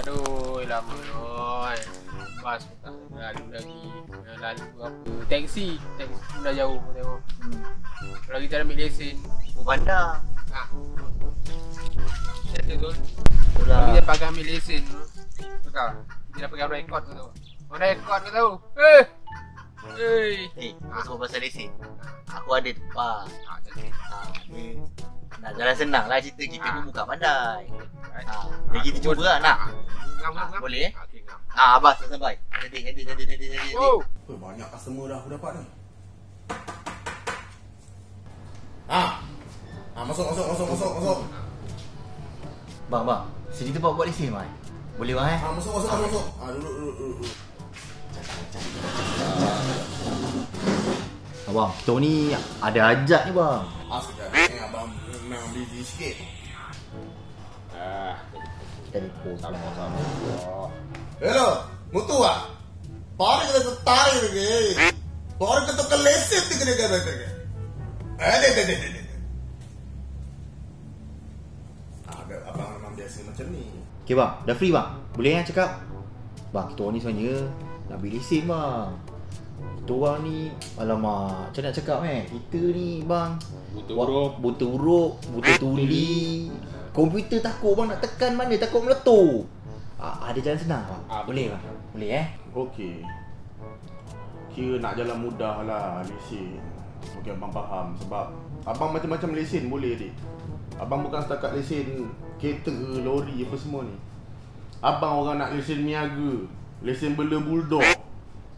Aduh, lama oi. Bas pun tak lalu lagi. Dah Lalu apa? Taxi. Taxi pun dah jauh pun tengok. Hmm. Kalau kita ambil lesen. Oh, bandar. Ha. Settle tu. Itulah. Kalau kita pakai ambil lesen tu. Kau tahu? Kita dah pegang rekod tu tahu. Oh rekod kau tahu? Eh. Hei. Eh, kau semua pasal lesen. Aku ada tempat. Ha, jadi. Ha, ni nak jalan senang lah cerita kita Ah. pun buka pandai. Ha, jadi kita cuba lah nak. Ngam, ngam, ngam. Boleh, eh? Ha, abah tak sampai. Jadi, jadi, jadi, jadi, jadi, jadi. Oh. Banyak customer dah aku dapat ni. Ha. Ha, masuk, masuk, masuk, masuk, masuk. Bang, bang. Sini tempat buat lesen, bang. Boleh, bang, eh? Ha, masuk, masuk, masuk, masuk. Ha, duduk, duduk, duduk. Abang, kita ni ada ajak ni, bang. Ha, sekejap. Busy sikit. Ah, Telefon. sama-sama. Oh. Hello, mutu ah. Pare kita tarik lagi. Pare kita ke lesen ti kena kena kena. Eh, deh, deh, deh, deh, deh. Ada abang memang biasa macam ni. Okay, bang. Dah free, bang. Boleh yang cakap? Bang, kita orang ni sebenarnya nak beli lesen, bang. Kita orang ni, alamak, macam nak cakap eh. Kita ni, bang. Buta huruf. Buta huruf, buta tuli. Komputer takut bang nak tekan mana, takut meletup. Ah, ada jalan senang, bang. Ah, Boleh, bang. Boleh, eh? Okey. Kira nak jalan mudah lah lesen. Okey abang faham sebab abang macam-macam lesen boleh dik. Abang bukan setakat lesen kereta, lori apa semua ni. Abang orang nak lesen niaga, lesen bela bulldog.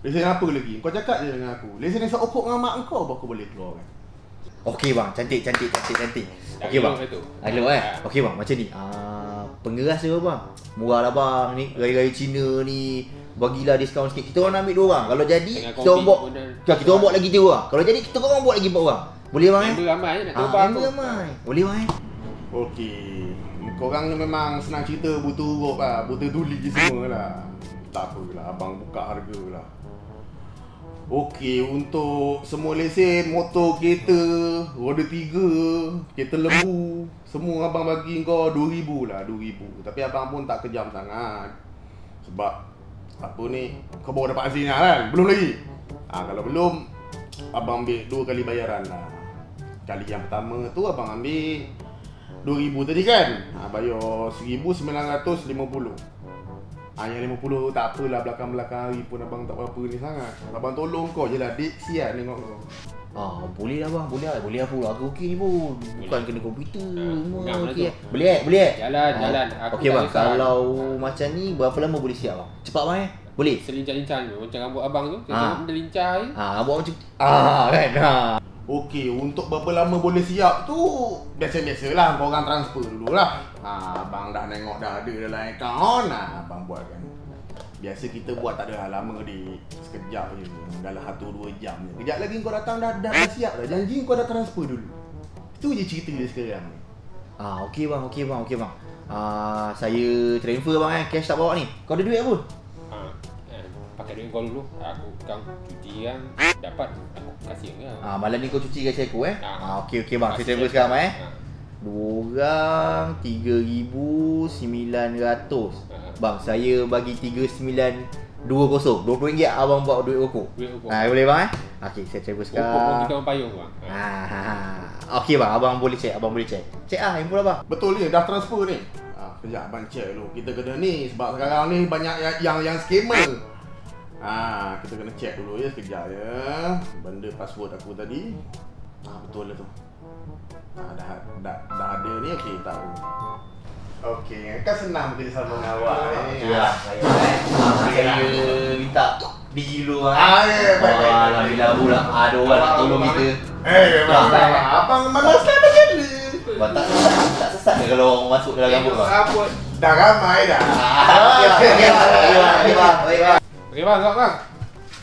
Lesen apa lagi? Kau cakap je dengan aku. Lesen esok okok dengan mak kau baru kau boleh keluar kan. Okey bang, cantik cantik cantik cantik. Okey bang. Elok eh. Ah. Okey bang, macam ni. Ah, pengeras dia bang. Murah lah bang ni. Raya-raya Cina ni bagilah diskaun sikit. Kita orang ambil dua orang. Kalau jadi kita orang buat dah- kita orang buat lagi tiga orang. Kalau jadi kita orang buat lagi empat orang. Boleh bang eh? Member ramai nak Ah, terbang member ramai. Boleh bang eh? Okey. Korang ni memang senang cerita butuh huruf lah, butuh tuli je semua lah. Tak apalah, abang buka harga lah. Okey, untuk semua lesen, motor, kereta, roda tiga, kereta lembu, semua abang bagi kau 2000 lah, 2000. Tapi abang pun tak kejam sangat. Sebab apa ni, kau baru dapat hasilnya kan? Belum lagi. Ha, kalau belum, abang ambil dua kali bayaran lah. Kali yang pertama tu abang ambil 2000 tadi kan? Ha, bayar 1950. Ah yang 50 tak apalah belakang-belakang hari pun abang tak apa-apa ni sangat. Abang tolong kau je lah dik sian tengok kau. Ah, boleh lah bang, boleh lah. Boleh apa? Aku okey ni pun. Bukan kena komputer. Ah, semua lah okey. tu. eh? Boleh eh? Boleh eh? Jalan, Ah, jalan. Aku Okey tak bang, kisah. kalau macam ni berapa lama boleh siap bang? Cepat bang eh? Boleh? Selincah-lincah tu Macam rambut abang tu Ah. Tengok dia lincah je Ah, abang macam ah kan. Ha. Okey, untuk berapa lama boleh siap tu biasa-biasalah kau orang transfer dulu lah. Ha, abang dah tengok dah ada dalam akaun nah, abang buatkan. Biasa kita buat tak adalah lama di sekejap je dalam 1 2 jam je. Kejap lagi kau datang dah dah, dah siap dah. Janji kau dah transfer dulu. Itu je cerita dia sekarang ni. Ah, okey bang, okey bang, okey bang. Ah, saya transfer bang eh, cash tak bawa ni. Kau ada duit apa? Pakai duit kau dulu Aku kang cuti kan Dapat Aku kasih ke Ah, malam ni kau cuci gaji aku eh. Ah. Ah, okey okey bang, saya Kasih transfer je. sekarang bang eh. Ha. Dua orang 3900. Bang, saya bagi 3920. RM20 abang bawa duit rokok. Duit rokok. Ah, boleh bang eh? Okey, saya transfer Rokok pun sekarang. kita orang payung bang ha. Ah, ha, ha. Okey bang, abang boleh check, abang boleh check. Check ah, info abang. Betul ni dah transfer ni. Ha, kejap abang check dulu. Kita kena ni sebab sekarang ni banyak yang yang, yang scammer. Ha, kita kena check dulu ya sekejap ya. Benda password aku tadi. Ha, betul lah tu. Ha, dah, dah, dah ada ni okey tahu. Okey, kan senang bekerja sama dengan awak ni. Ya, saya eh. Saya minta biji dulu ah. Ah, ya, baik, baik, baik. Alhamdulillah pula ada orang nak tolong kita. Eh, memang Ya. Abang malas lah macam ni. Tak sesat, tak sesat ke kalau orang masuk dalam rambut bang? Rambut Dah ramai dah. Okey bang, okey bang, okey bang, okey bang. Okey bang Kau bang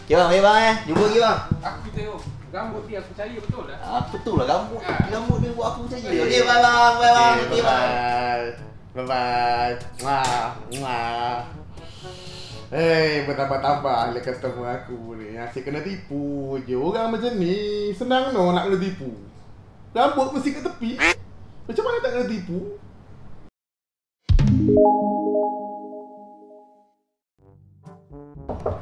Okey bang, okey bang eh. Jumpa lagi bang. Aku tengok Rambut dia aku percaya betul lah Ah, betul lah rambut. Ah. Rambut dia buat aku percaya. Okey. Bye bang, bye bang, Okay, okey bang. bye-bye. Bye-bye. Mwah. Mwah. Hei, bertambah-tambah le customer aku ni. Asyik kena tipu je. Orang macam ni, senang no nak kena tipu. Rambut mesti kat tepi. Macam mana tak kena tipu? Bang,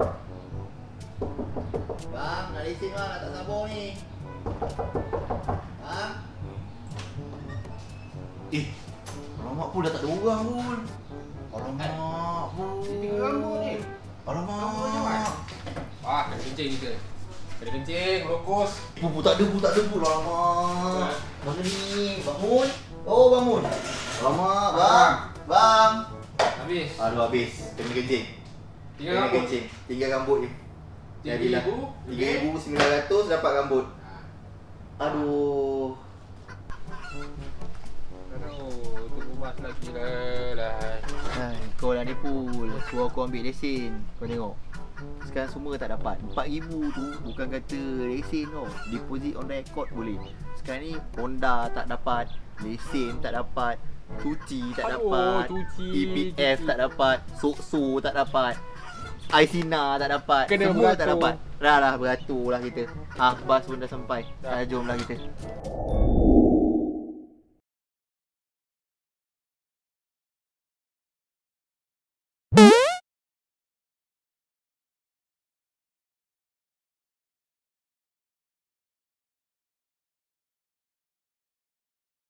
nak lesen bang, nak tak sabar ni. Bang. Eh, alamak pun dah tak ada orang pun. Alamak pun. Tiga rambut ni. Alamak. Rambut macam mana? Wah, kena kencing kita. Kena kencing, lokus. Pun pun tak ada pun tak ada pun. Alamak. Mana ni? Bangun. Oh, bangun. Alamak, bang. Bang. Habis. Aduh habis. Kena kencing. Tiga Kena rambut. kencing. Tinggal rambut je. Tiga Jadilah. ribu. RM3,900 dapat rambut. Aduh. Aduh, tu rumah lagi lah. Hai, kau lah ni pul. Suruh aku ambil lesen. Kau tengok. Sekarang semua tak dapat. RM4,000 tu bukan kata lesen tau. Deposit on record boleh. Sekarang ni Honda tak dapat. Lesen tak dapat. Cuci tak Aduh, dapat. cuci, EPF cuci. tak dapat. Sokso tak dapat. Aisina tak dapat. Kena Semua tak beratur. dapat. Dah lah beratur lah kita. Ah, bas pun dah sampai. Dah. Dah, jomlah kita.